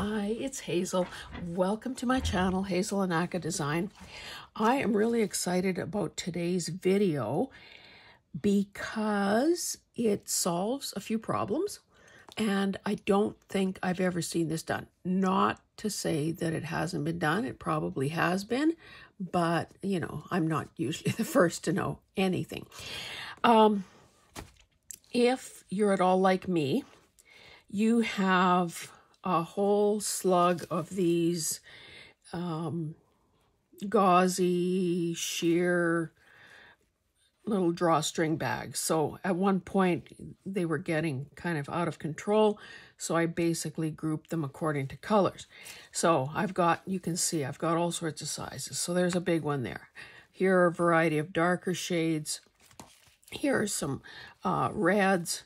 Hi, it's Hazel. Welcome to my channel, Hazel Anaka Design. I am really excited about today's video because it solves a few problems and I don't think I've ever seen this done. Not to say that it hasn't been done, it probably has been, but you know, I'm not usually the first to know anything. Um, if you're at all like me, you have a whole slug of these um, gauzy, sheer little drawstring bags. So at one point they were getting kind of out of control. So I basically grouped them according to colors. So I've got, you can see, I've got all sorts of sizes. So there's a big one there. Here are a variety of darker shades. Here are some uh, reds.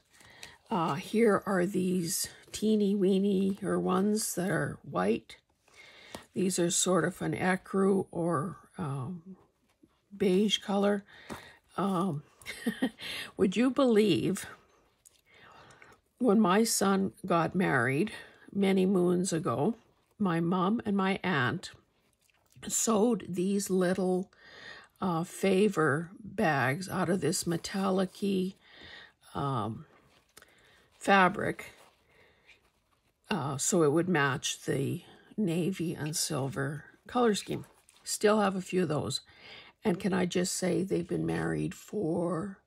Uh, here are these teeny weeny or ones that are white. These are sort of an ecru or um, beige color. Um, would you believe when my son got married many moons ago, my mom and my aunt sewed these little uh, favor bags out of this metallic um, fabric uh, so it would match the navy and silver color scheme. Still have a few of those. And can I just say they've been married for,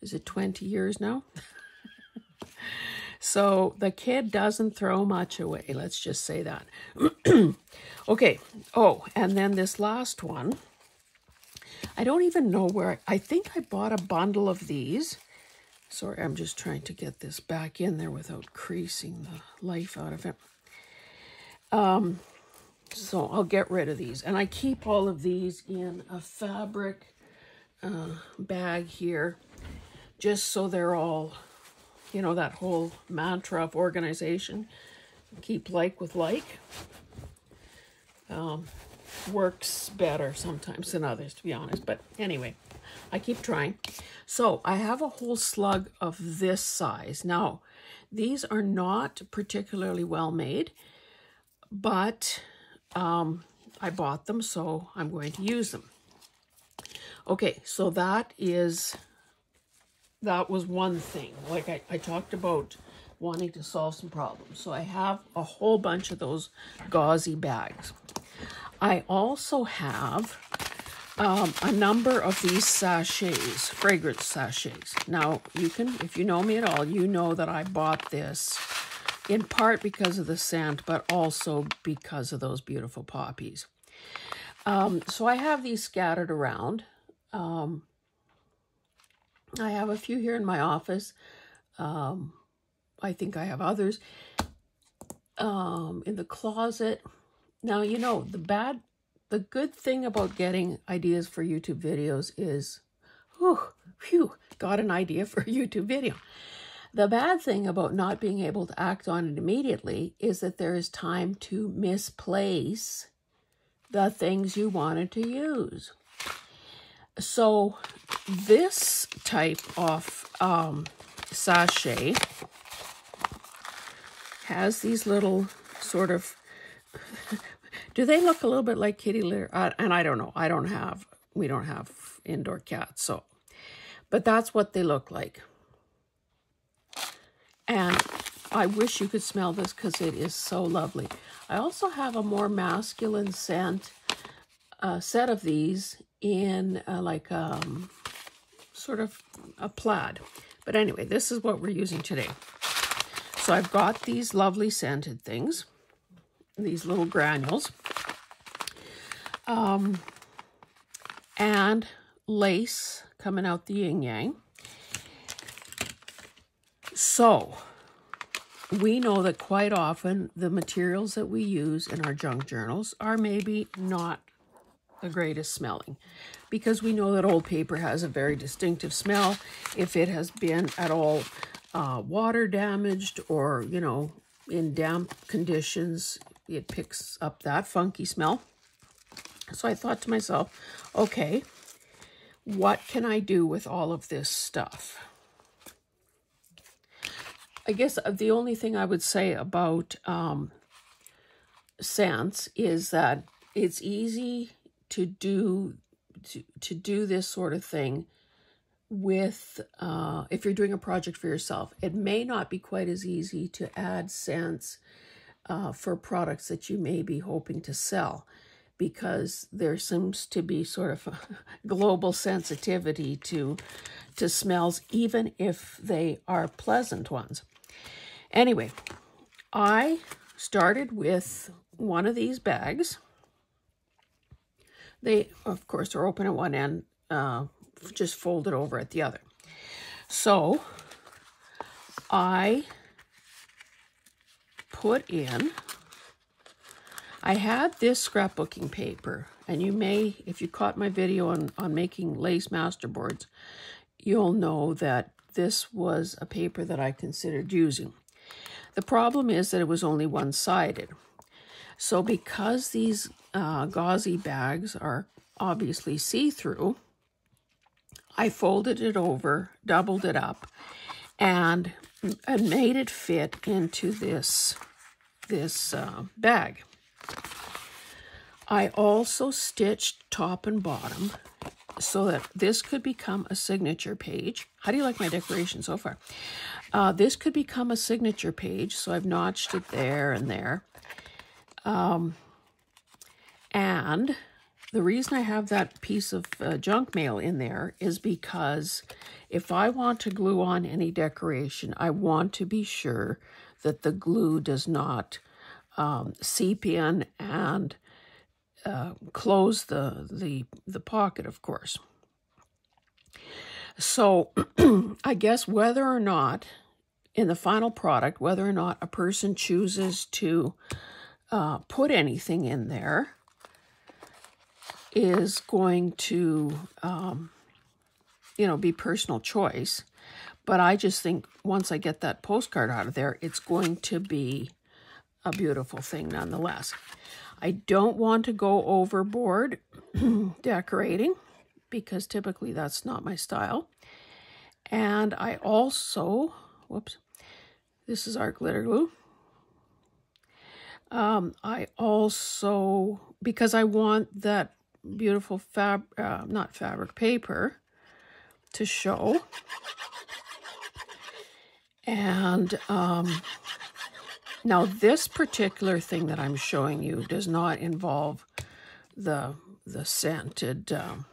is it 20 years now? so the kid doesn't throw much away. Let's just say that. okay. Oh, and then this last one. I don't even know where, I think I bought a bundle of these Sorry, I'm just trying to get this back in there without creasing the life out of it. Um, so I'll get rid of these. And I keep all of these in a fabric uh, bag here, just so they're all, you know, that whole mantra of organization. Keep like with like. Um, works better sometimes than others, to be honest. But anyway, I keep trying. So I have a whole slug of this size. Now, these are not particularly well made, but um, I bought them, so I'm going to use them. Okay, so that is, that was one thing. Like I, I talked about wanting to solve some problems. So I have a whole bunch of those gauzy bags. I also have um, a number of these sachets, fragrance sachets. Now, you can, if you know me at all, you know that I bought this in part because of the scent, but also because of those beautiful poppies. Um, so I have these scattered around. Um, I have a few here in my office. Um, I think I have others um, in the closet. Now, you know, the bad the good thing about getting ideas for YouTube videos is, whew, whew, got an idea for a YouTube video. The bad thing about not being able to act on it immediately is that there is time to misplace the things you wanted to use. So this type of um, sachet has these little sort of do they look a little bit like kitty litter? Uh, and I don't know. I don't have, we don't have indoor cats. So, but that's what they look like. And I wish you could smell this because it is so lovely. I also have a more masculine scent uh, set of these in uh, like um, sort of a plaid. But anyway, this is what we're using today. So I've got these lovely scented things, these little granules um, and lace coming out the yin yang. So, we know that quite often the materials that we use in our junk journals are maybe not the greatest smelling because we know that old paper has a very distinctive smell if it has been at all uh, water damaged or, you know, in damp conditions, it picks up that funky smell. So I thought to myself, okay, what can I do with all of this stuff? I guess the only thing I would say about um, sense is that it's easy to do to, to do this sort of thing with uh, if you're doing a project for yourself. It may not be quite as easy to add scents uh, for products that you may be hoping to sell because there seems to be sort of a global sensitivity to to smells even if they are pleasant ones. Anyway, I started with one of these bags. They, of course, are open at one end, uh, just folded over at the other. So I put in, I had this scrapbooking paper, and you may, if you caught my video on, on making lace masterboards, you'll know that this was a paper that I considered using. The problem is that it was only one-sided. So because these uh, gauzy bags are obviously see-through, I folded it over, doubled it up, and, and made it fit into this, this uh, bag. I also stitched top and bottom so that this could become a signature page. How do you like my decoration so far? Uh, this could become a signature page, so I've notched it there and there. Um, and the reason I have that piece of uh, junk mail in there is because if I want to glue on any decoration, I want to be sure that the glue does not um, seep in and uh, close the, the, the pocket, of course. So I guess whether or not in the final product, whether or not a person chooses to uh, put anything in there is going to, um, you know, be personal choice. But I just think once I get that postcard out of there, it's going to be a beautiful thing nonetheless. I don't want to go overboard decorating because typically that's not my style. And I also, whoops, this is our glitter glue. Um, I also, because I want that beautiful fab, uh, not fabric, paper to show. And um, now this particular thing that I'm showing you does not involve the, the scented, um,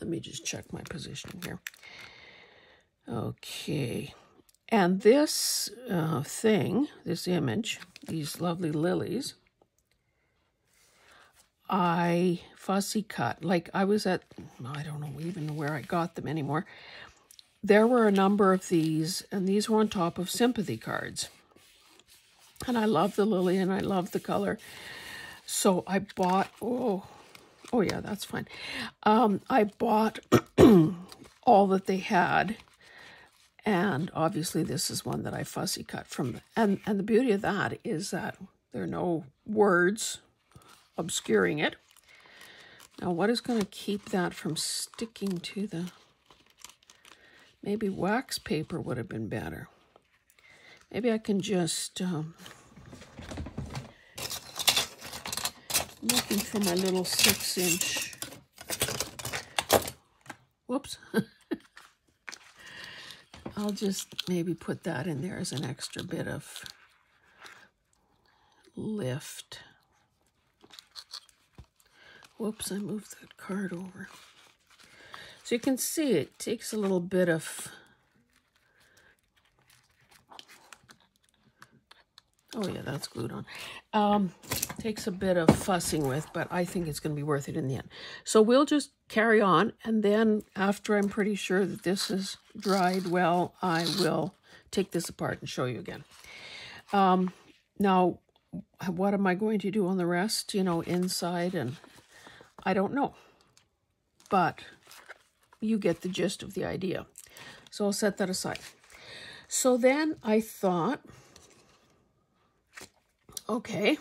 let me just check my position here. Okay. And this uh, thing, this image, these lovely lilies, I fussy cut. Like I was at, I don't know even where I got them anymore. There were a number of these, and these were on top of sympathy cards. And I love the lily and I love the color. So I bought, oh, oh yeah, that's fine. Um, I bought all that they had and obviously this is one that I fussy cut from. And, and the beauty of that is that there are no words obscuring it. Now what is going to keep that from sticking to the... Maybe wax paper would have been better. Maybe I can just... Um, looking for my little six inch... Whoops. I'll just maybe put that in there as an extra bit of lift. Whoops, I moved that card over. So you can see it takes a little bit of Oh yeah, that's glued on. Um, takes a bit of fussing with, but I think it's going to be worth it in the end. So we'll just carry on, and then after I'm pretty sure that this is dried well, I will take this apart and show you again. Um, now, what am I going to do on the rest, you know, inside, and I don't know. But you get the gist of the idea. So I'll set that aside. So then I thought Okay.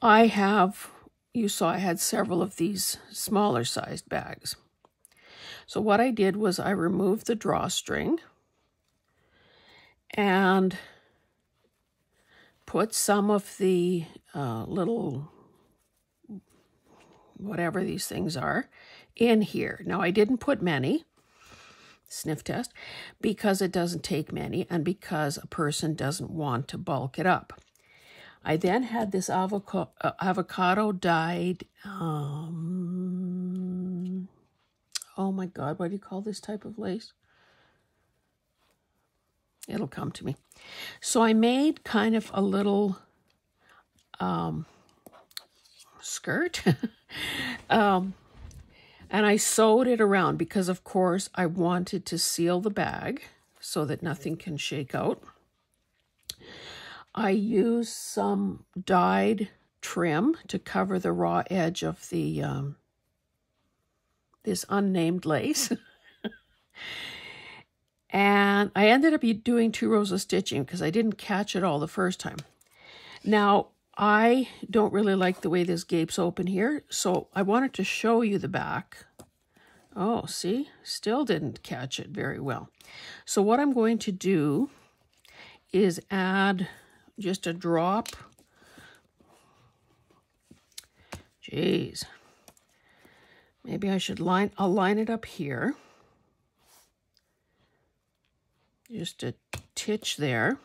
I have, you saw I had several of these smaller sized bags. So what I did was I removed the drawstring and put some of the uh, little whatever these things are in here. Now, I didn't put many, sniff test, because it doesn't take many and because a person doesn't want to bulk it up. I then had this avocado, uh, avocado dyed, um, oh my God, what do you call this type of lace? It'll come to me. So I made kind of a little um, skirt. um, and I sewed it around because, of course, I wanted to seal the bag so that nothing can shake out. I used some dyed trim to cover the raw edge of the um, this unnamed lace. and I ended up doing two rows of stitching because I didn't catch it all the first time. Now, I don't really like the way this gapes open here, so I wanted to show you the back. Oh, see? Still didn't catch it very well. So what I'm going to do is add just a drop. Jeez. Maybe I should line, I'll line it up here. Just a titch there.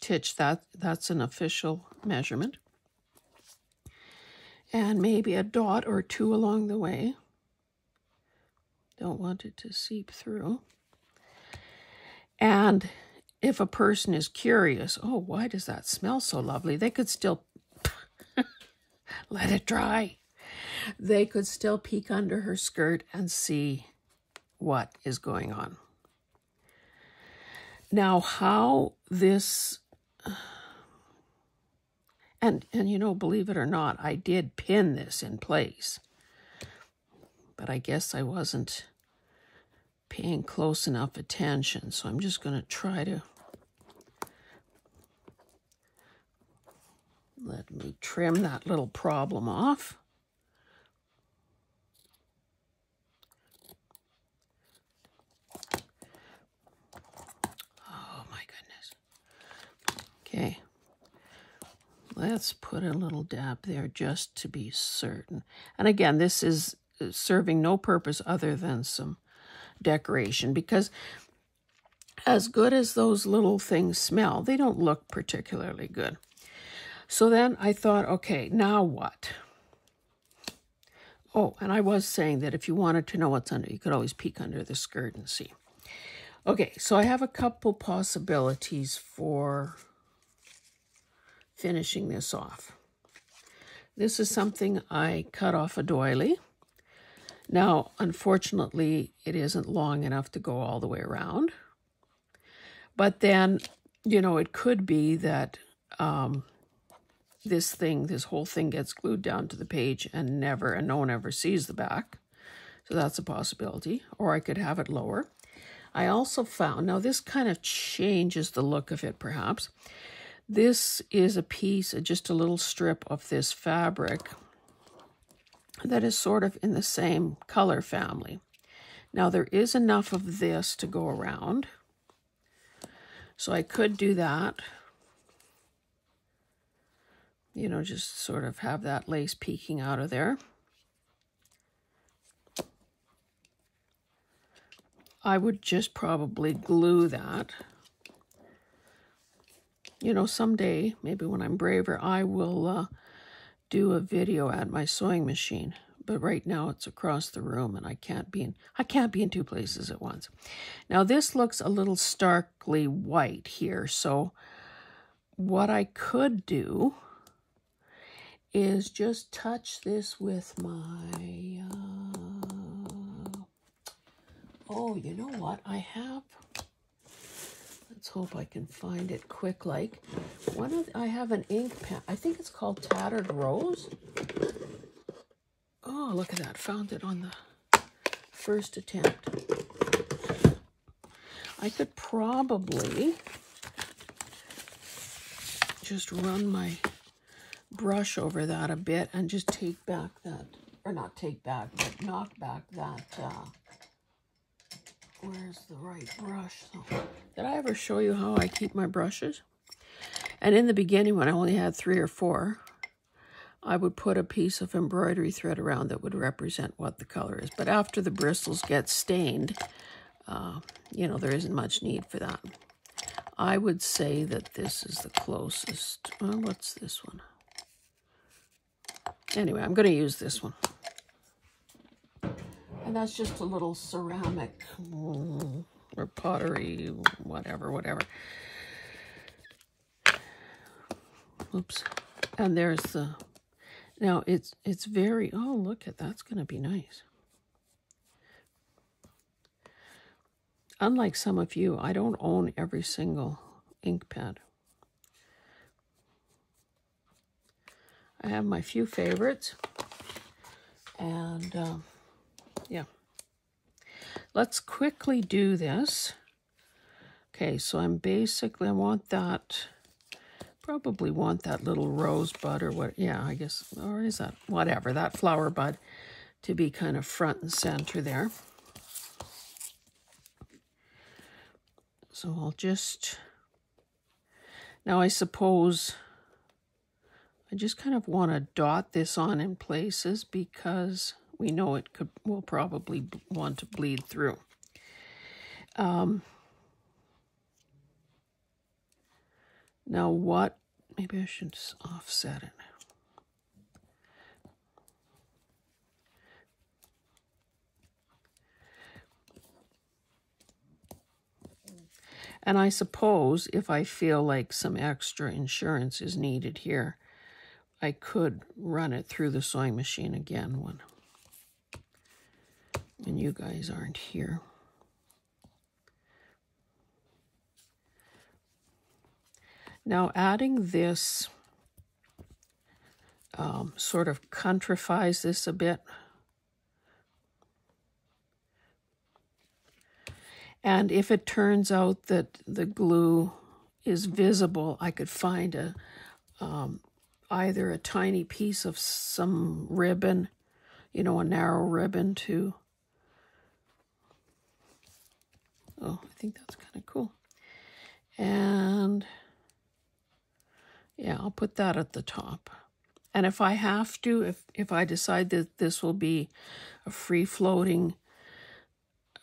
Titch, that, that's an official measurement. And maybe a dot or two along the way. Don't want it to seep through. And if a person is curious, oh, why does that smell so lovely? They could still let it dry. They could still peek under her skirt and see what is going on. Now, how this, and, and you know, believe it or not, I did pin this in place, but I guess I wasn't paying close enough attention. So I'm just going to try to let me trim that little problem off. Oh my goodness. Okay. Let's put a little dab there just to be certain. And again, this is uh, serving no purpose other than some decoration because as good as those little things smell, they don't look particularly good. So then I thought, okay, now what? Oh, and I was saying that if you wanted to know what's under, you could always peek under the skirt and see. Okay, so I have a couple possibilities for finishing this off. This is something I cut off a doily. Now, unfortunately, it isn't long enough to go all the way around. But then, you know, it could be that um, this thing, this whole thing gets glued down to the page and never, and no one ever sees the back. So that's a possibility. Or I could have it lower. I also found, now this kind of changes the look of it perhaps. This is a piece, just a little strip of this fabric that is sort of in the same color family. Now there is enough of this to go around. So I could do that. You know, just sort of have that lace peeking out of there. I would just probably glue that. You know, someday, maybe when I'm braver, I will uh, do a video at my sewing machine, but right now it's across the room and I can't be in I can't be in two places at once. Now this looks a little starkly white here, so what I could do is just touch this with my uh, oh you know what I have hope I can find it quick like. One of I have an ink pen. I think it's called Tattered Rose. Oh, look at that. Found it on the first attempt. I could probably just run my brush over that a bit and just take back that, or not take back, but knock back that uh, Where's the right brush? Did I ever show you how I keep my brushes? And in the beginning, when I only had three or four, I would put a piece of embroidery thread around that would represent what the color is. But after the bristles get stained, uh, you know, there isn't much need for that. I would say that this is the closest. Well, what's this one? Anyway, I'm going to use this one. And that's just a little ceramic or pottery, whatever, whatever. Oops. And there's the, now it's, it's very, oh, look at, that's going to be nice. Unlike some of you, I don't own every single ink pad. I have my few favorites. And yeah. Let's quickly do this. Okay, so I'm basically, I want that, probably want that little rosebud or what, yeah, I guess, or is that, whatever, that flower bud to be kind of front and center there. So I'll just, now I suppose I just kind of want to dot this on in places because we know it could will probably want to bleed through. Um, now what, maybe I should just offset it. And I suppose if I feel like some extra insurance is needed here, I could run it through the sewing machine again when, when you guys aren't here. Now adding this um, sort of countrifies this a bit. And if it turns out that the glue is visible, I could find a um, either a tiny piece of some ribbon, you know, a narrow ribbon to, oh, I think that's kind of cool. And yeah, I'll put that at the top. And if I have to, if, if I decide that this will be a free-floating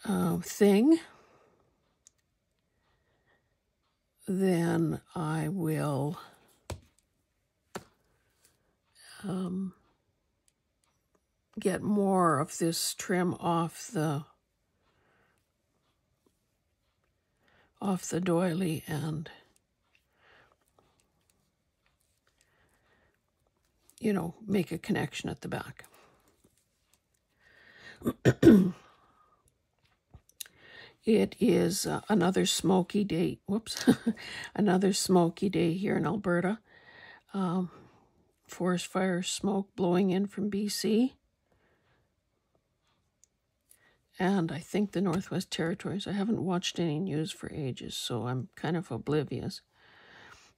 uh, thing, then I will um, get more of this trim off the off the doily and you know make a connection at the back. It is uh, another smoky day whoops another smoky day here in alberta. Um, forest fire smoke blowing in from BC. And I think the Northwest Territories. I haven't watched any news for ages, so I'm kind of oblivious.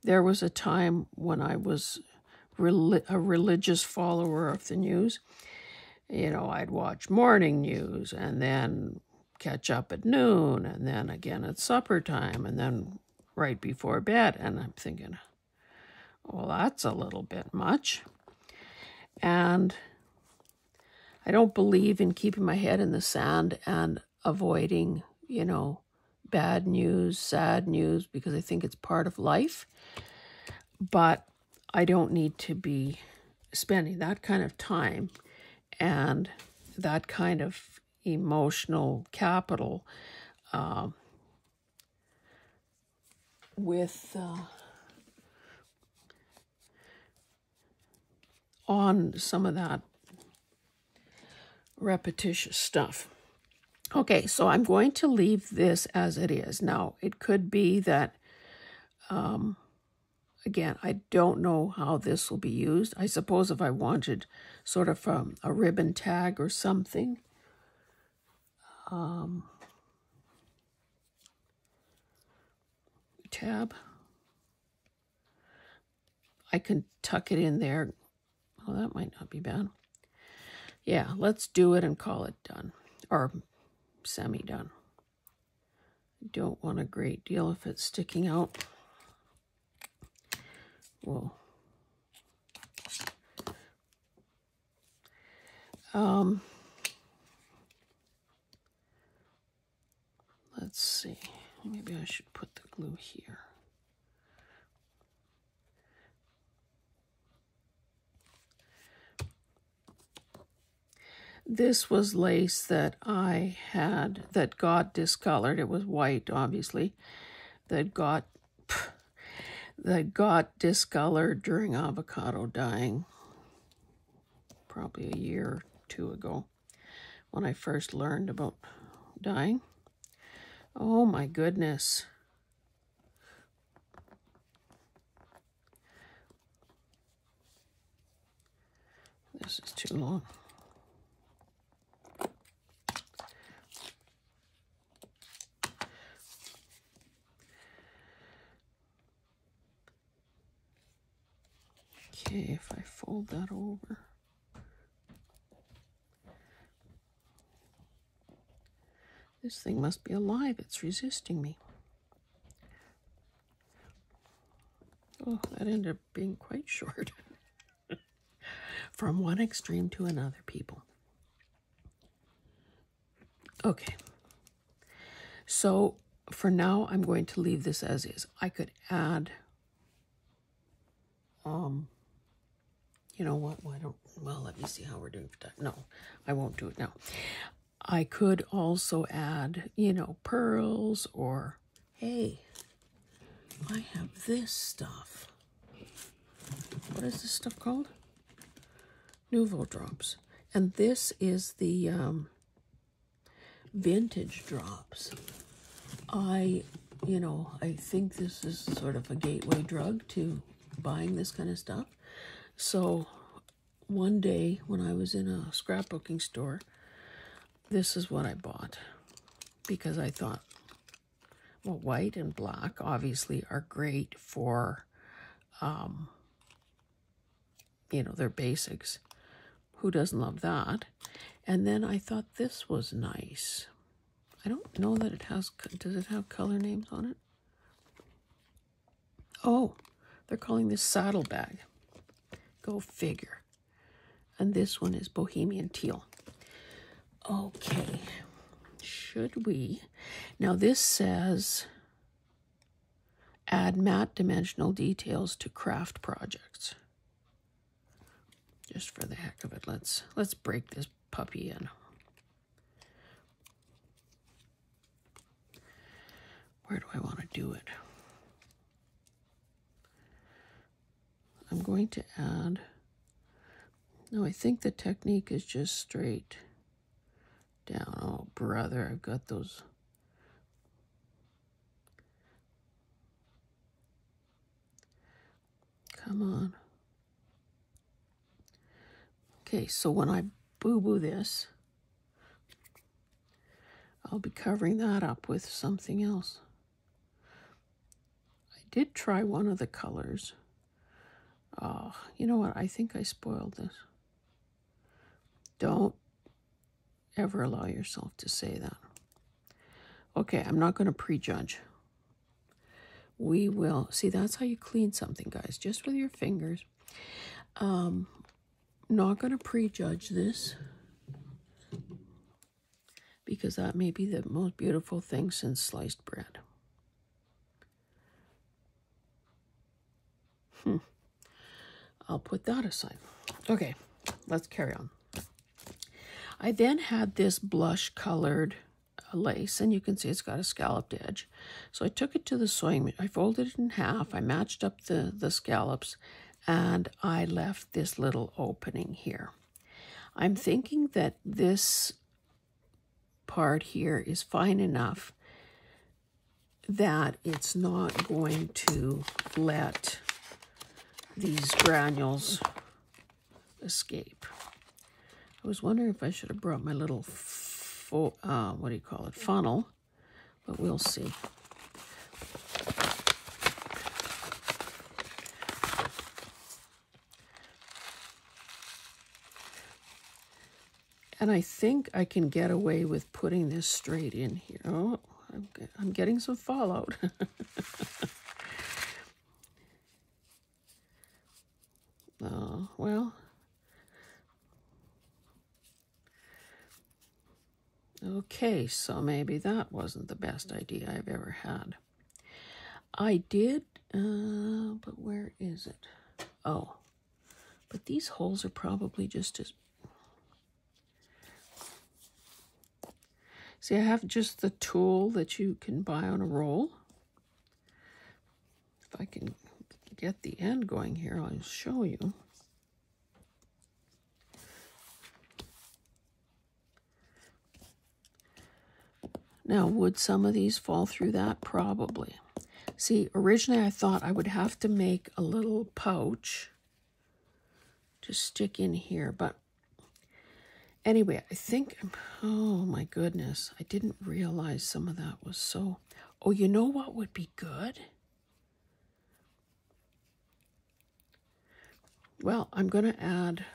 There was a time when I was a religious follower of the news. You know, I'd watch morning news and then catch up at noon and then again at supper time and then right before bed. And I'm thinking, well, that's a little bit much. And I don't believe in keeping my head in the sand and avoiding, you know, bad news, sad news, because I think it's part of life. But I don't need to be spending that kind of time and that kind of emotional capital uh, with. Uh, on some of that repetitious stuff. Okay, so I'm going to leave this as it is. Now, it could be that, um, again, I don't know how this will be used. I suppose if I wanted sort of um, a ribbon tag or something, um, tab, I can tuck it in there well, that might not be bad. Yeah, let's do it and call it done. Or semi-done. Don't want a great deal if it's sticking out. will. Um, let's see. Maybe I should put the glue here. This was lace that I had that got discolored. It was white, obviously, that got that got discolored during avocado dyeing, probably a year or two ago, when I first learned about dyeing. Oh my goodness. This is too long. Okay, if I fold that over. This thing must be alive. It's resisting me. Oh, that ended up being quite short. From one extreme to another, people. Okay. So for now, I'm going to leave this as is. I could add, um, you know what? Why don't, well, let me see how we're doing for time. No, I won't do it now. I could also add, you know, pearls or, hey, I have this stuff. What is this stuff called? Nuvo drops. And this is the um, vintage drops. I, you know, I think this is sort of a gateway drug to buying this kind of stuff. So one day when I was in a scrapbooking store, this is what I bought because I thought, well, white and black obviously are great for, um, you know, their basics. Who doesn't love that? And then I thought this was nice. I don't know that it has, does it have color names on it? Oh, they're calling this saddlebag. Go figure. And this one is Bohemian Teal. Okay, should we? Now this says add matte dimensional details to craft projects. Just for the heck of it, let's let's break this puppy in. Where do I want to do it? I'm going to add, no, I think the technique is just straight down. Oh, brother, I've got those. Come on. Okay, so when I boo-boo this, I'll be covering that up with something else. I did try one of the colors. Oh, you know what? I think I spoiled this. Don't ever allow yourself to say that. Okay, I'm not going to prejudge. We will see. That's how you clean something, guys. Just with your fingers. Um, not going to prejudge this because that may be the most beautiful thing since sliced bread. Hmm. I'll put that aside. Okay, let's carry on. I then had this blush colored uh, lace and you can see it's got a scalloped edge. So I took it to the sewing machine. I folded it in half. I matched up the, the scallops and I left this little opening here. I'm thinking that this part here is fine enough that it's not going to let these granules escape. I was wondering if I should have brought my little, uh, what do you call it, funnel, but we'll see. And I think I can get away with putting this straight in here. Oh, I'm, I'm getting some fallout. Uh, well, okay, so maybe that wasn't the best idea I've ever had. I did, uh, but where is it? Oh, but these holes are probably just as See, I have just the tool that you can buy on a roll. If I can get the end going here, I'll show you. Now, would some of these fall through that? Probably. See, originally I thought I would have to make a little pouch to stick in here, but Anyway, I think, oh my goodness, I didn't realize some of that was so. Oh, you know what would be good? Well, I'm going to add.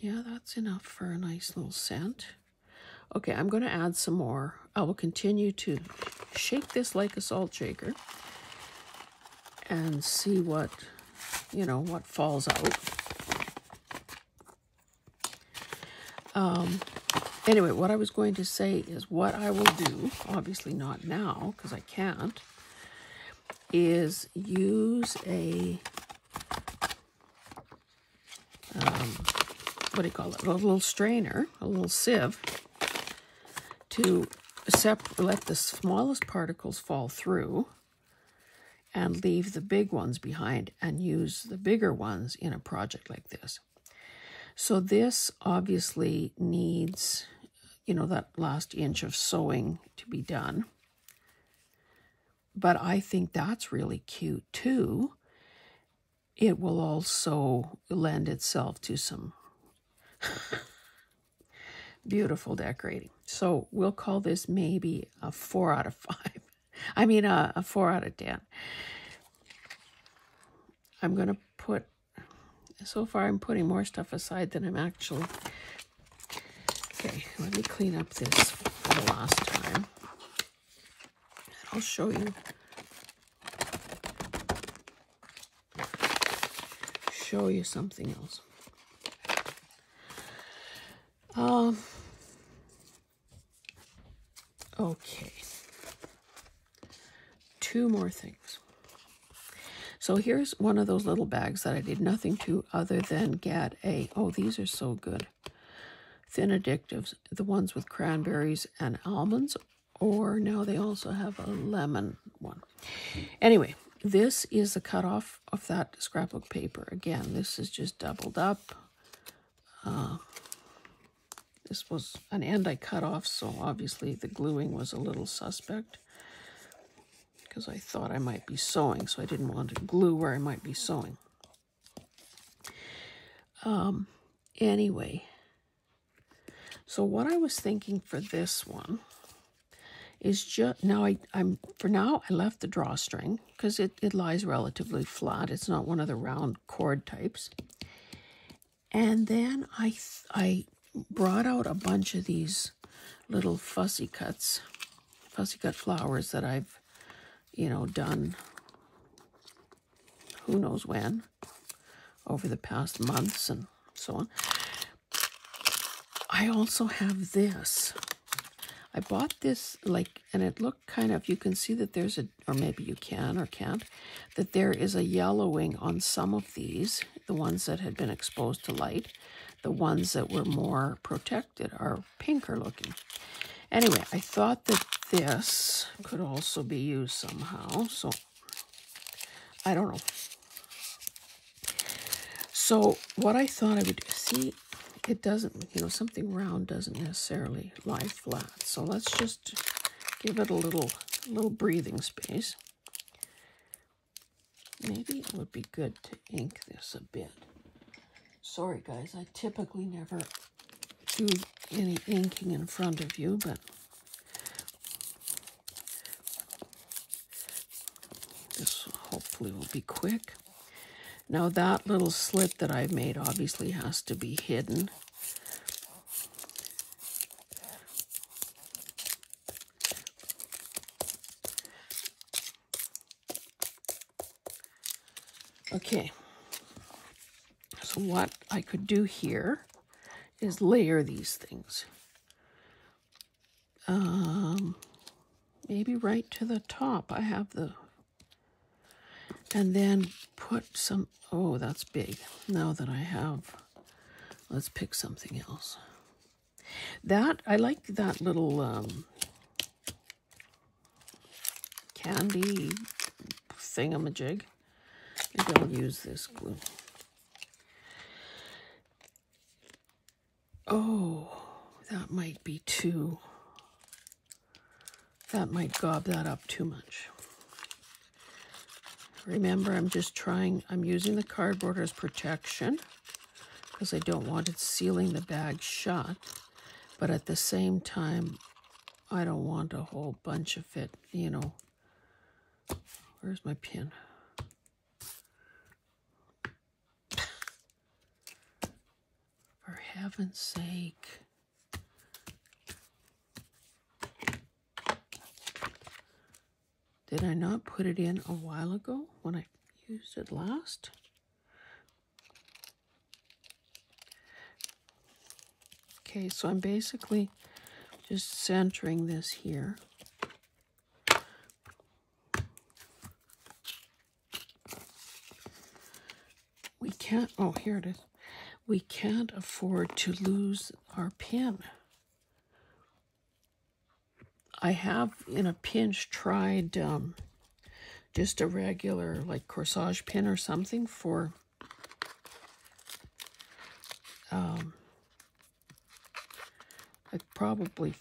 Yeah, that's enough for a nice little scent. Okay, I'm going to add some more. I will continue to shake this like a salt shaker and see what, you know, what falls out. Um, anyway, what I was going to say is what I will do, obviously not now because I can't, is use a, um, what do you call it, a little strainer, a little sieve, to let the smallest particles fall through and leave the big ones behind and use the bigger ones in a project like this. So this obviously needs, you know, that last inch of sewing to be done. But I think that's really cute too. It will also lend itself to some beautiful decorating. So we'll call this maybe a four out of five. I mean, a, a four out of 10. I'm going to put so far I'm putting more stuff aside than I'm actually... Okay, let me clean up this for the last time. I'll show you. Show you something else. Um, okay. Two more things. So here's one of those little bags that I did nothing to other than get a, oh, these are so good. Thin Addictives, the ones with cranberries and almonds, or now they also have a lemon one. Anyway, this is the cutoff of that scrapbook paper. Again, this is just doubled up. Uh, this was an end I cut off, so obviously the gluing was a little suspect because I thought I might be sewing, so I didn't want to glue where I might be sewing. Um, anyway, so what I was thinking for this one is just, now I, I'm, for now I left the drawstring because it, it lies relatively flat. It's not one of the round cord types. And then I, I brought out a bunch of these little fussy cuts, fussy cut flowers that I've you know, done who knows when over the past months and so on. I also have this. I bought this, like, and it looked kind of, you can see that there's a, or maybe you can or can't, that there is a yellowing on some of these, the ones that had been exposed to light. The ones that were more protected are pinker looking. Anyway, I thought that this could also be used somehow. So, I don't know. So, what I thought I would do, see, it doesn't, you know, something round doesn't necessarily lie flat. So, let's just give it a little, little breathing space. Maybe it would be good to ink this a bit. Sorry, guys, I typically never do any inking in front of you, but this hopefully will be quick. Now that little slit that I've made obviously has to be hidden. Okay. So what I could do here is layer these things. Um, maybe right to the top. I have the, and then put some, oh, that's big. Now that I have, let's pick something else. That, I like that little um, candy thingamajig. Maybe I'll use this glue. Oh, that might be too, that might gob that up too much. Remember, I'm just trying, I'm using the cardboard as protection because I don't want it sealing the bag shut. But at the same time, I don't want a whole bunch of it, you know. Where's my pin? For heaven's sake. Did I not put it in a while ago when I used it last? Okay, so I'm basically just centering this here. We can't, oh, here it is. We can't afford to lose our pin. I have, in a pinch, tried um, just a regular, like, corsage pin or something for um, like probably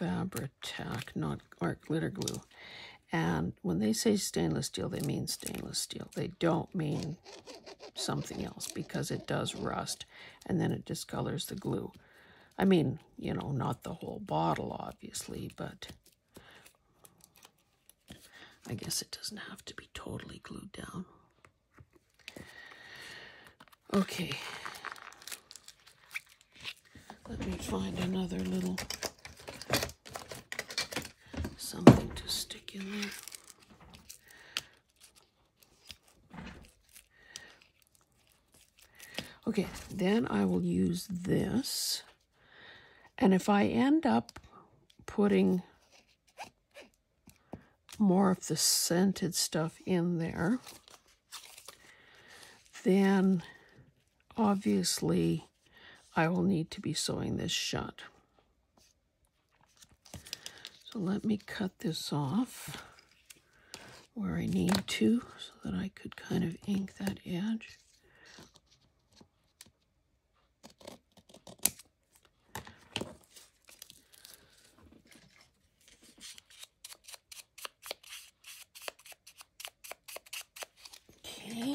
Fabri-Tac, not art glitter glue. And when they say stainless steel, they mean stainless steel. They don't mean something else because it does rust and then it discolors the glue. I mean, you know, not the whole bottle, obviously, but I guess it doesn't have to be totally glued down. Okay. Let me find another little something to stick in there. Okay, then I will use this. And if I end up putting more of the scented stuff in there, then obviously I will need to be sewing this shut. So let me cut this off where I need to so that I could kind of ink that edge. Uh,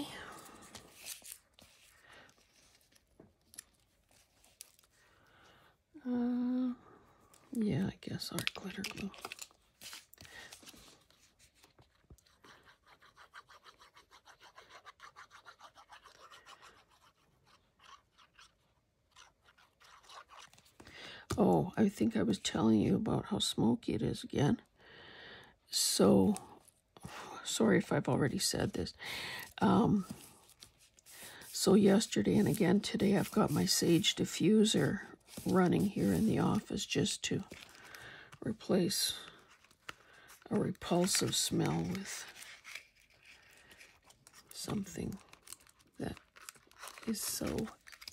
guess our glitter glue. Oh, I think I was telling you about how smoky it is again. So, sorry if I've already said this. Um, so yesterday and again today, I've got my Sage diffuser running here in the office just to replace a repulsive smell with something that is so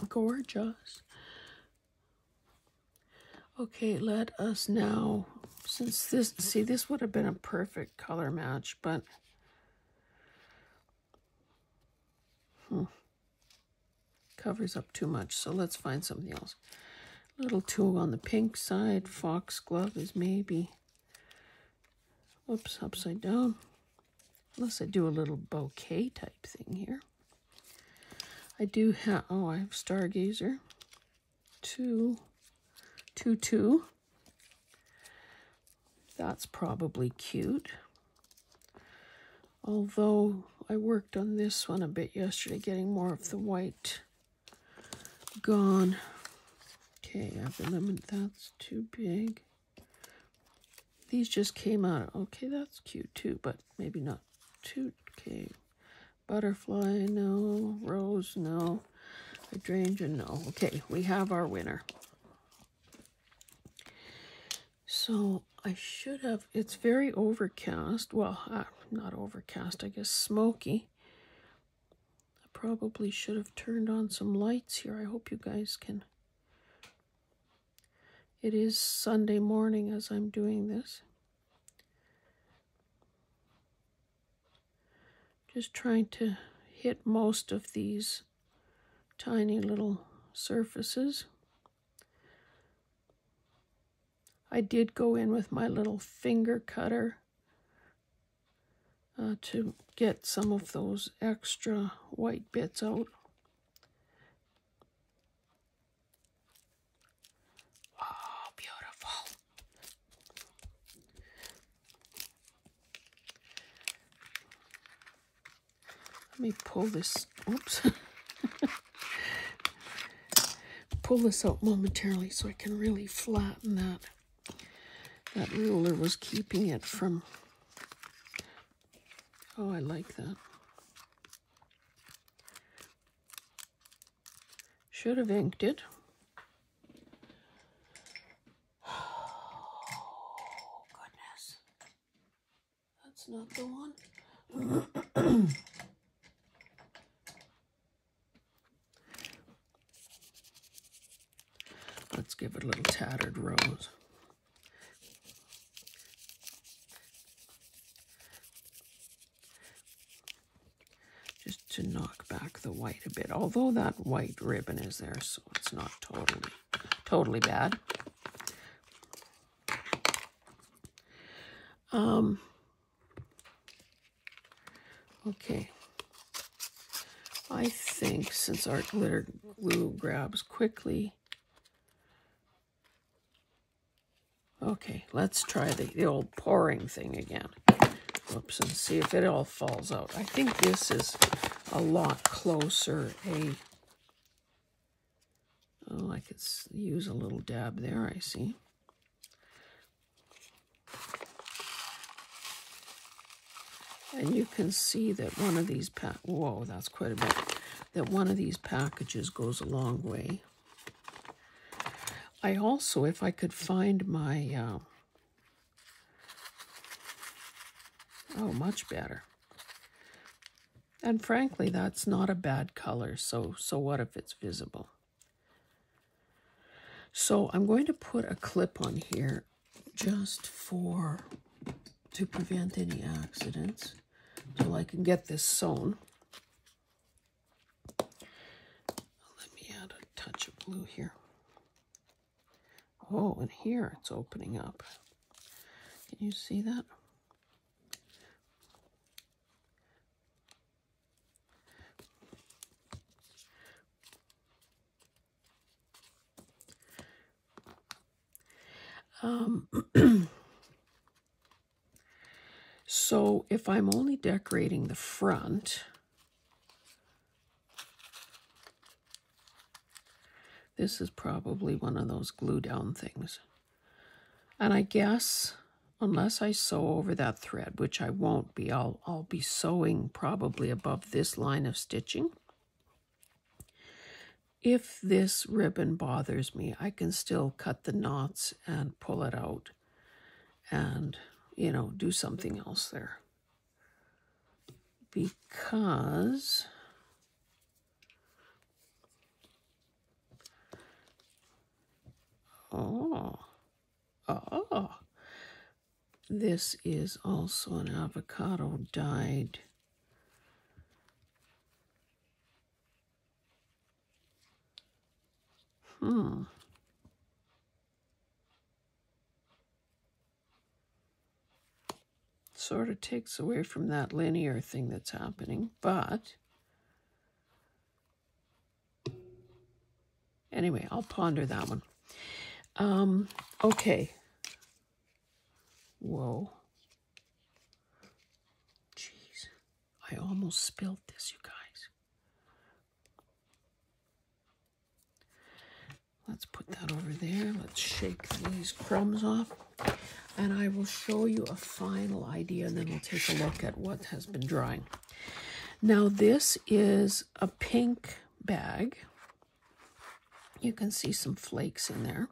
gorgeous. Okay, let us now, since this, see, this would have been a perfect color match, but hmm, covers up too much, so let's find something else. Little tool on the pink side. Foxglove is maybe, whoops, upside down. Unless I do a little bouquet type thing here. I do have, oh, I have Stargazer. Two, two, two. That's probably cute. Although I worked on this one a bit yesterday, getting more of the white gone. Okay, I have the lemon. That's too big. These just came out. Okay, that's cute too, but maybe not too. Okay, Butterfly, no. Rose, no. Hydrangea, no. Okay, we have our winner. So I should have, it's very overcast. Well, uh, not overcast, I guess smoky. I probably should have turned on some lights here. I hope you guys can. It is Sunday morning as I'm doing this. Just trying to hit most of these tiny little surfaces. I did go in with my little finger cutter uh, to get some of those extra white bits out. Oh, beautiful. Let me pull this, oops. pull this out momentarily so I can really flatten that. That ruler was keeping it from... Oh, I like that. Should have inked it. Oh, goodness. That's not the one. Let's give it a little tattered rose. to knock white a bit, although that white ribbon is there, so it's not totally, totally bad. Um, okay. I think since our glitter glue grabs quickly, okay, let's try the, the old pouring thing again. Oops, and see if it all falls out. I think this is a lot closer. A oh, I could use a little dab there. I see. And you can see that one of these pack. Whoa, that's quite a bit. That one of these packages goes a long way. I also, if I could find my, uh, oh, much better. And frankly, that's not a bad color, so, so what if it's visible? So I'm going to put a clip on here just for, to prevent any accidents, till I can get this sewn. Let me add a touch of blue here. Oh, and here it's opening up. Can you see that? Um, so if I'm only decorating the front, this is probably one of those glue down things. And I guess unless I sew over that thread, which I won't be, I'll, I'll be sewing probably above this line of stitching if this ribbon bothers me, I can still cut the knots and pull it out and, you know, do something else there. Because oh, oh, this is also an avocado dyed Hmm. Sort of takes away from that linear thing that's happening, but anyway, I'll ponder that one. Um, okay. Whoa. Jeez. I almost spilled this, you guys. Let's put that over there. Let's shake these crumbs off. And I will show you a final idea, and then we'll take a look at what has been drying. Now this is a pink bag. You can see some flakes in there.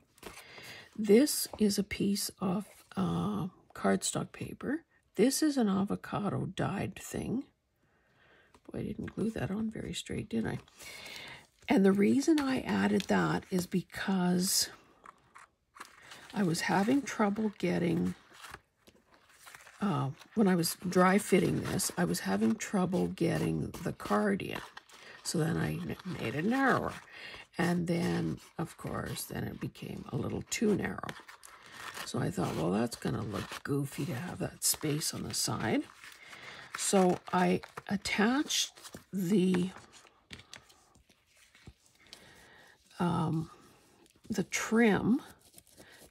This is a piece of uh, cardstock paper. This is an avocado dyed thing. Boy, I didn't glue that on very straight, did I? And the reason I added that is because I was having trouble getting, uh, when I was dry fitting this, I was having trouble getting the card in. So then I made it narrower. And then, of course, then it became a little too narrow. So I thought, well, that's going to look goofy to have that space on the side. So I attached the um, the trim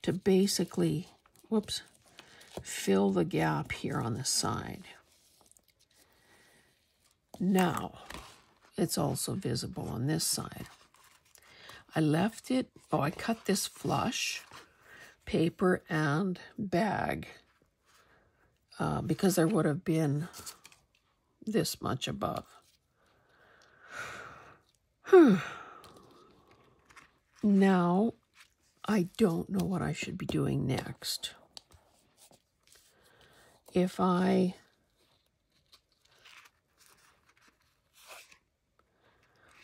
to basically, whoops, fill the gap here on the side. Now, it's also visible on this side. I left it, oh, I cut this flush, paper and bag, uh, because there would have been this much above. now, I don't know what I should be doing next. If I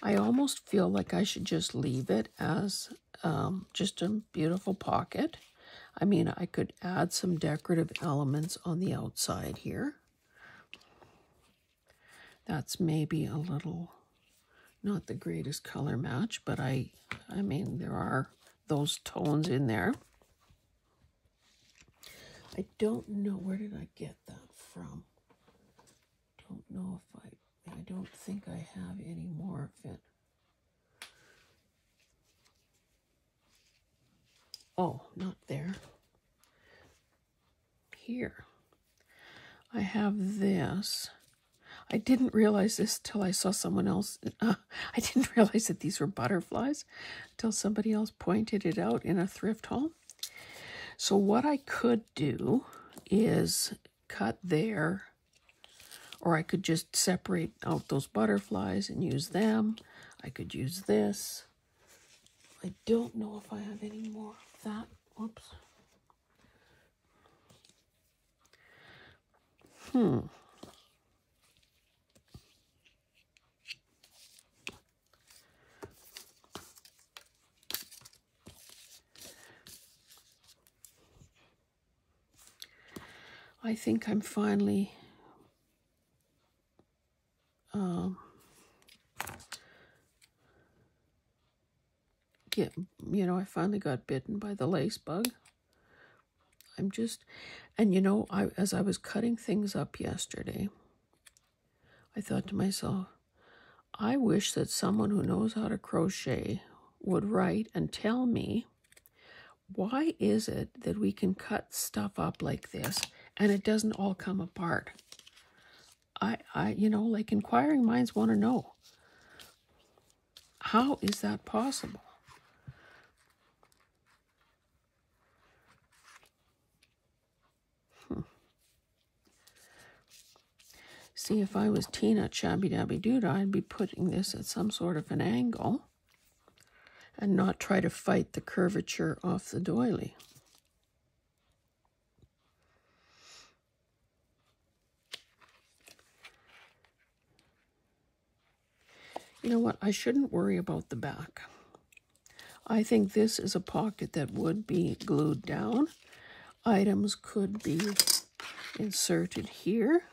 I almost feel like I should just leave it as um, just a beautiful pocket. I mean, I could add some decorative elements on the outside here. That's maybe a little, not the greatest color match, but I, I mean, there are those tones in there. I don't know, where did I get that from? Don't know if I, I don't think I have any more of it. Oh, not there. Here. I have this. I didn't realize this till I saw someone else. Uh, I didn't realize that these were butterflies till somebody else pointed it out in a thrift haul. So what I could do is cut there, or I could just separate out those butterflies and use them. I could use this. I don't know if I have any more of that. Whoops. Hmm. I think I'm finally um, get you know I finally got bitten by the lace bug. I'm just and you know I as I was cutting things up yesterday, I thought to myself, I wish that someone who knows how to crochet would write and tell me why is it that we can cut stuff up like this and it doesn't all come apart. I, I, you know, like inquiring minds want to know. How is that possible? Hmm. See, if I was Tina Shabby Dabby Doodah, I'd be putting this at some sort of an angle and not try to fight the curvature off the doily. Know what? I shouldn't worry about the back. I think this is a pocket that would be glued down. Items could be inserted here.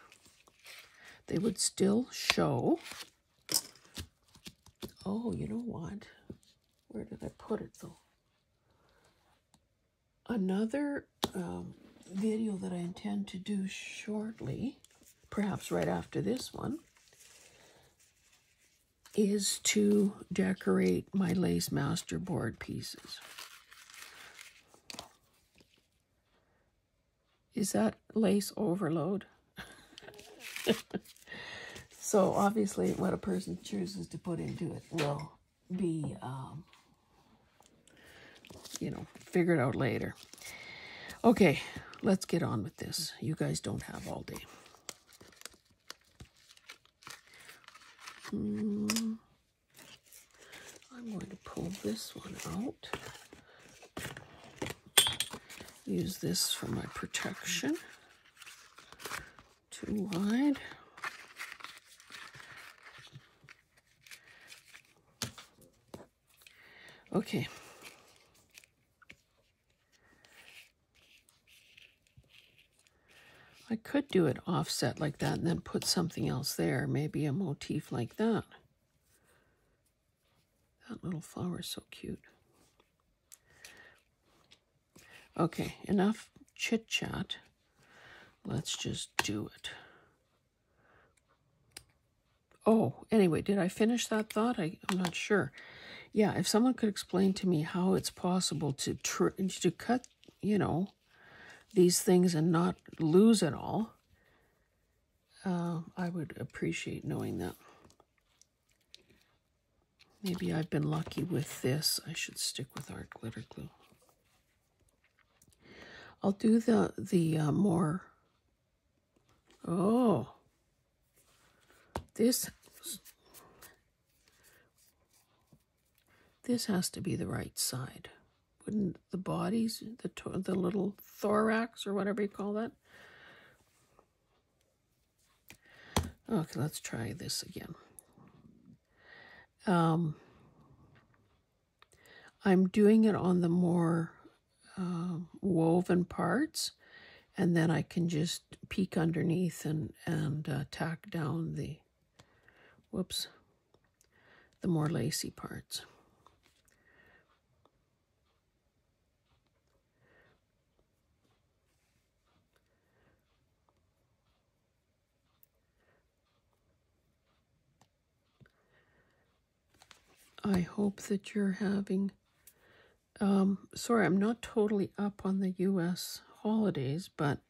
They would still show. Oh, you know what? Where did I put it though? Another um, video that I intend to do shortly, perhaps right after this one, is to decorate my lace masterboard pieces. Is that lace overload? so obviously what a person chooses to put into it will be, um, you know, figured out later. Okay, let's get on with this. You guys don't have all day. Hmm. I'm going to pull this one out. Use this for my protection. Too wide. Okay. I could do it offset like that and then put something else there, maybe a motif like that. That little flower is so cute. Okay, enough chit chat. Let's just do it. Oh, anyway, did I finish that thought? I, I'm not sure. Yeah, if someone could explain to me how it's possible to to cut, you know, these things and not lose it all, uh, I would appreciate knowing that. Maybe I've been lucky with this. I should stick with art glitter glue. I'll do the the uh, more. Oh, this this has to be the right side. The bodies, the the little thorax or whatever you call that? Okay, let's try this again. Um, I'm doing it on the more uh, woven parts, and then I can just peek underneath and and uh, tack down the whoops the more lacy parts. I hope that you're having. Um, sorry, I'm not totally up on the U.S. holidays, but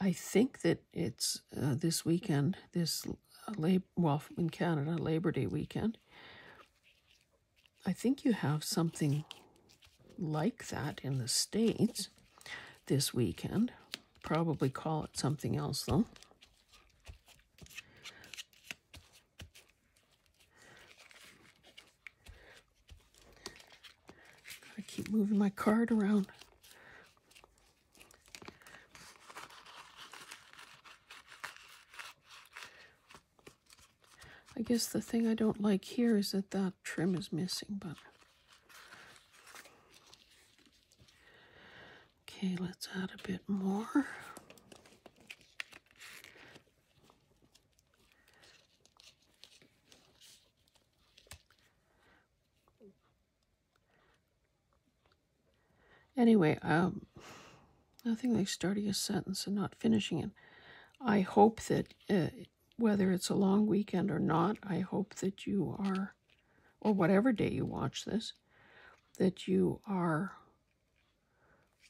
I think that it's uh, this weekend, this uh, lab, well, in Canada, Labor Day weekend. I think you have something like that in the States this weekend. Probably call it something else, though. keep moving my card around. I guess the thing I don't like here is that that trim is missing, but... Okay, let's add a bit more. Anyway, um, nothing like starting a sentence and not finishing it. I hope that uh, whether it's a long weekend or not, I hope that you are, or whatever day you watch this, that you are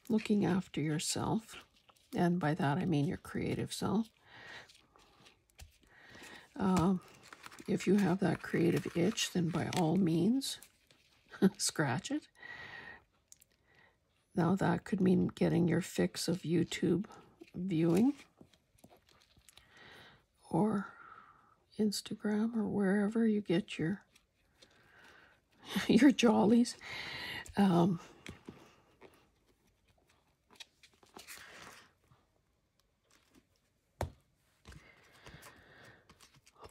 looking after yourself. And by that I mean your creative self. Um, if you have that creative itch, then by all means, scratch it. Now that could mean getting your fix of YouTube viewing or Instagram or wherever you get your your jollies. Um,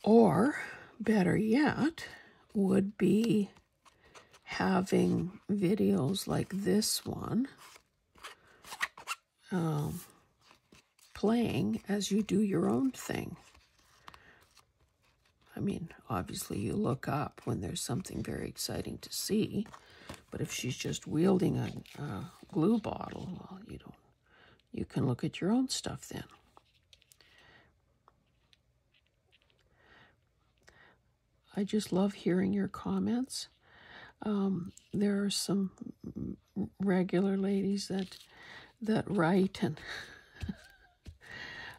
or better yet would be having videos like this one um, playing as you do your own thing. I mean, obviously you look up when there's something very exciting to see, but if she's just wielding a, a glue bottle, well, you don't. You can look at your own stuff then. I just love hearing your comments. Um, there are some regular ladies that that write, and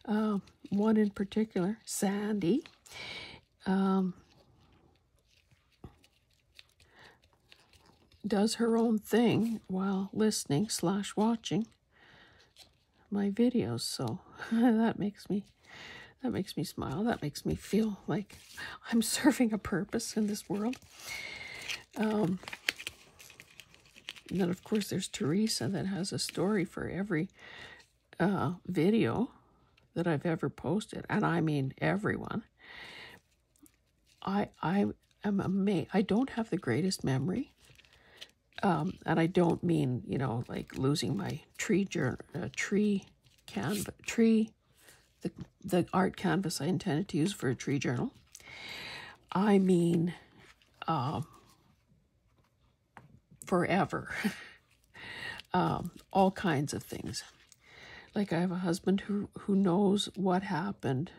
uh, one in particular, Sandy, um, does her own thing while listening slash watching my videos. So that makes me That makes me smile. That makes me feel like I'm serving a purpose in this world. Um, and then, of course, there's Teresa that has a story for every uh, video that I've ever posted, and I mean everyone. I I am amazed. I don't have the greatest memory, um, and I don't mean you know like losing my tree journal, uh, tree canvas, tree, the the art canvas I intended to use for a tree journal. I mean, um, forever. um, all kinds of things. Like I have a husband who who knows what happened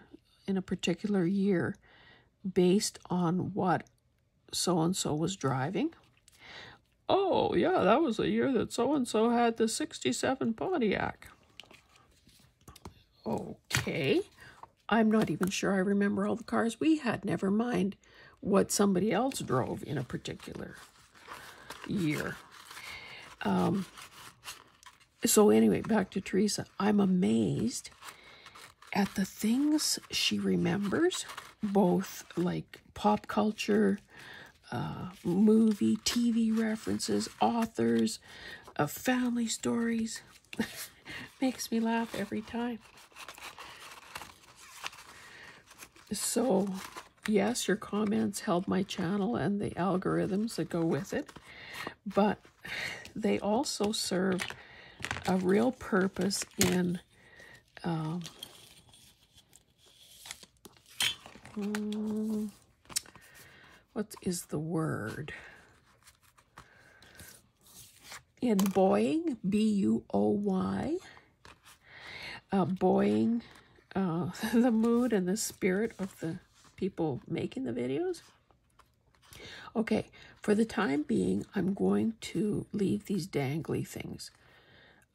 in a particular year based on what so and so was driving. Oh, yeah, that was a year that so and so had the 67 Pontiac. Okay. I'm not even sure I remember all the cars we had, never mind what somebody else drove in a particular year. Um, so, anyway, back to Teresa. I'm amazed at the things she remembers, both like pop culture, uh, movie, TV references, authors, uh, family stories. Makes me laugh every time. So, yes, your comments help my channel and the algorithms that go with it, but they also serve a real purpose in um, hmm, what is the word? In buoying, B U O Y, uh, buoying uh, the mood and the spirit of the people making the videos. Okay, for the time being, I'm going to leave these dangly things.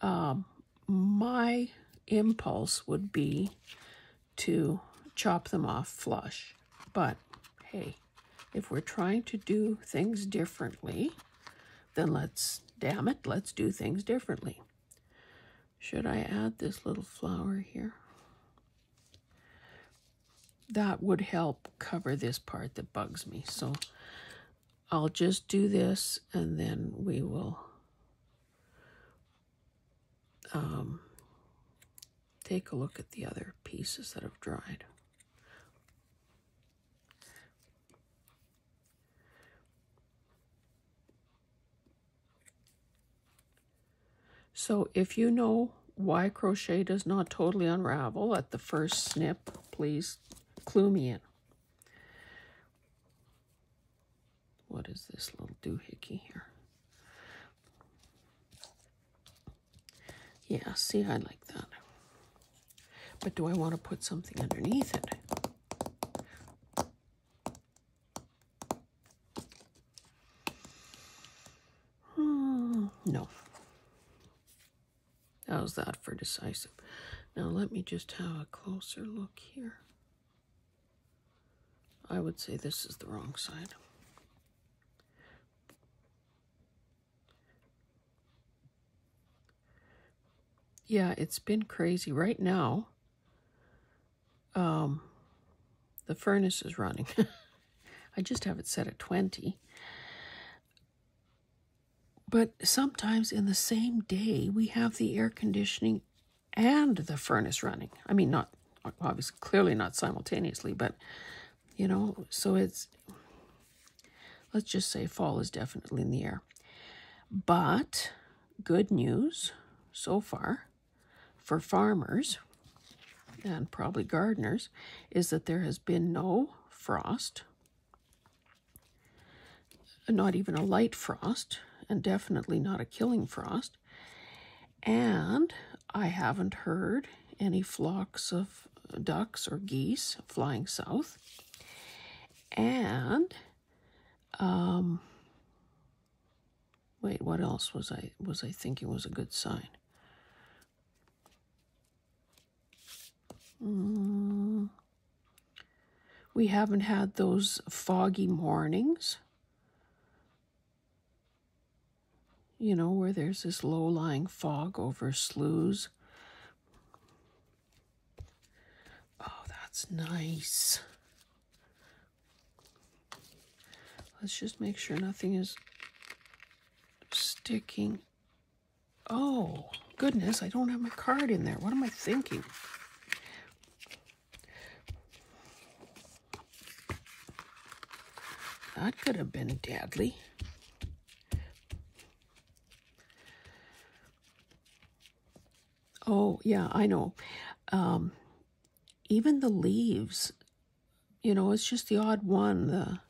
Um, my impulse would be to chop them off flush. But hey, if we're trying to do things differently, then let's, damn it, let's do things differently. Should I add this little flower here? That would help cover this part that bugs me. So I'll just do this and then we will um, take a look at the other pieces that have dried. So if you know why crochet does not totally unravel at the first snip, please clue me in. What is this little doohickey here? Yeah, see, I like that. But do I want to put something underneath it? Hmm, no. How's that for decisive? Now let me just have a closer look here. I would say this is the wrong side. Yeah, it's been crazy. Right now, um, the furnace is running. I just have it set at 20. But sometimes in the same day, we have the air conditioning and the furnace running. I mean, not obviously, clearly not simultaneously, but you know, so it's, let's just say fall is definitely in the air. But good news so far for farmers and probably gardeners is that there has been no frost, not even a light frost, and definitely not a killing frost. And I haven't heard any flocks of ducks or geese flying south. And um wait, what else was I was I thinking was a good sign? Mm. We haven't had those foggy mornings, you know, where there's this low lying fog over sloughs. Oh, that's That's nice. Let's just make sure nothing is sticking. Oh, goodness, I don't have my card in there. What am I thinking? That could have been deadly. Oh, yeah, I know. Um, even the leaves, you know, it's just the odd one. The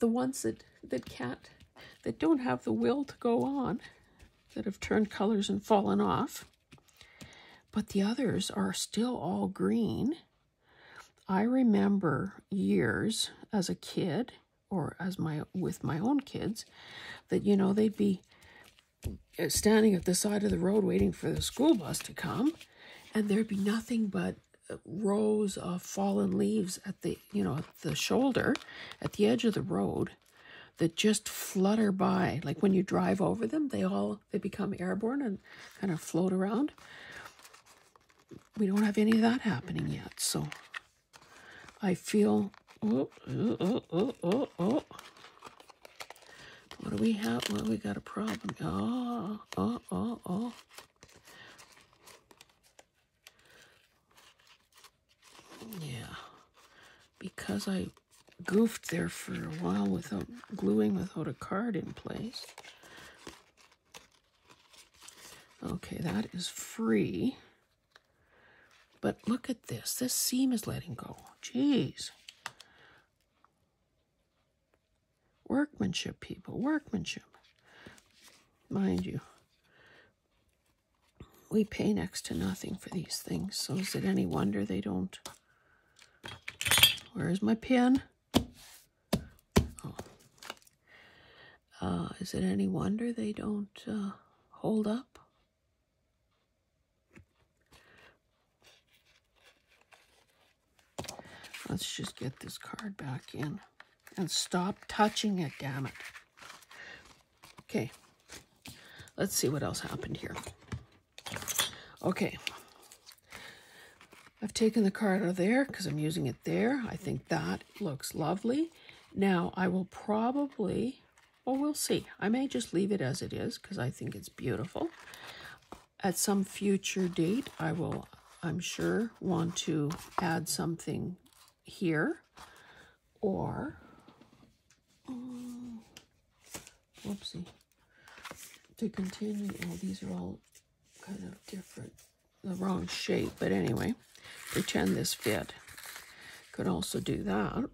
the ones that, that can't, that don't have the will to go on, that have turned colors and fallen off. But the others are still all green. I remember years as a kid or as my with my own kids that you know they'd be uh, standing at the side of the road waiting for the school bus to come and there'd be nothing but uh, rows of fallen leaves at the you know at the shoulder at the edge of the road that just flutter by. Like when you drive over them they all they become airborne and kind of float around. We don't have any of that happening yet so i feel oh oh oh oh oh, what do we have well we got a problem oh oh oh oh Yeah, because I goofed there for a while without gluing without a card in place. Okay, that is free. But look at this. This seam is letting go. Jeez. Workmanship, people. Workmanship. Mind you, we pay next to nothing for these things. So is it any wonder they don't Where's my pen? Oh. Uh, is it any wonder they don't uh, hold up? Let's just get this card back in and stop touching it, damn it. Okay, let's see what else happened here. Okay, I've taken the card out of there because I'm using it there. I think that looks lovely. Now I will probably, well, we'll see. I may just leave it as it is because I think it's beautiful. At some future date, I will, I'm sure, want to add something here or, um, whoopsie, to continue. Oh, these are all kind of different, the wrong shape, but anyway pretend this fit. Could also do that.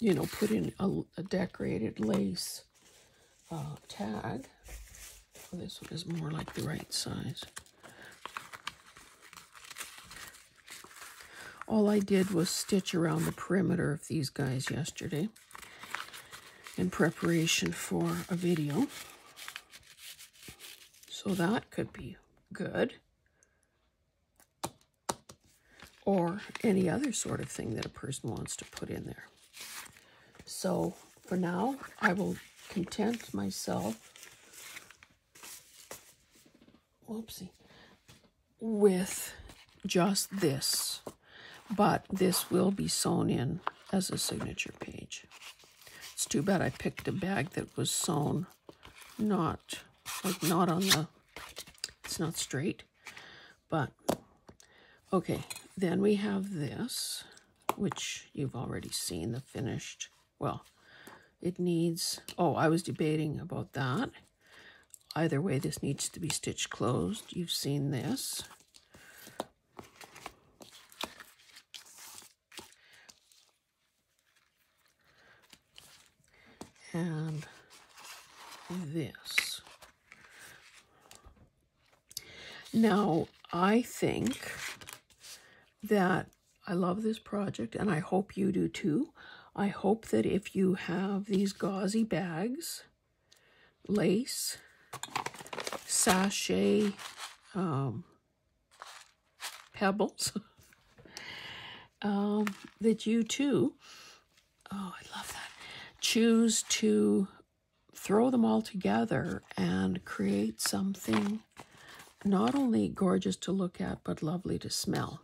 You know, put in a, a decorated lace uh, tag. Oh, this one is more like the right size. All I did was stitch around the perimeter of these guys yesterday in preparation for a video. So that could be good or any other sort of thing that a person wants to put in there. So for now, I will content myself, whoopsie, with just this, but this will be sewn in as a signature page. It's too bad I picked a bag that was sewn not, like not on the, it's not straight, but okay, then we have this, which you've already seen, the finished. Well, it needs, oh, I was debating about that. Either way, this needs to be stitched closed. You've seen this. And this. Now, I think that I love this project and I hope you do too. I hope that if you have these gauzy bags, lace, sachet, um, pebbles, um, that you too, oh, I love that, choose to throw them all together and create something not only gorgeous to look at, but lovely to smell.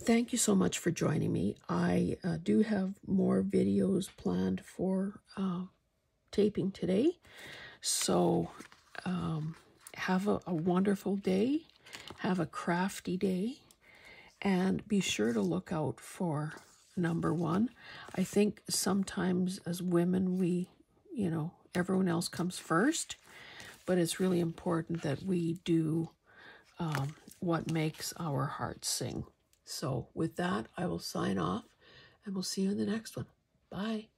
Thank you so much for joining me. I uh, do have more videos planned for uh, taping today. So um, have a, a wonderful day. Have a crafty day. And be sure to look out for number one. I think sometimes as women, we, you know, everyone else comes first, but it's really important that we do um, what makes our hearts sing. So, with that, I will sign off and we'll see you in the next one. Bye.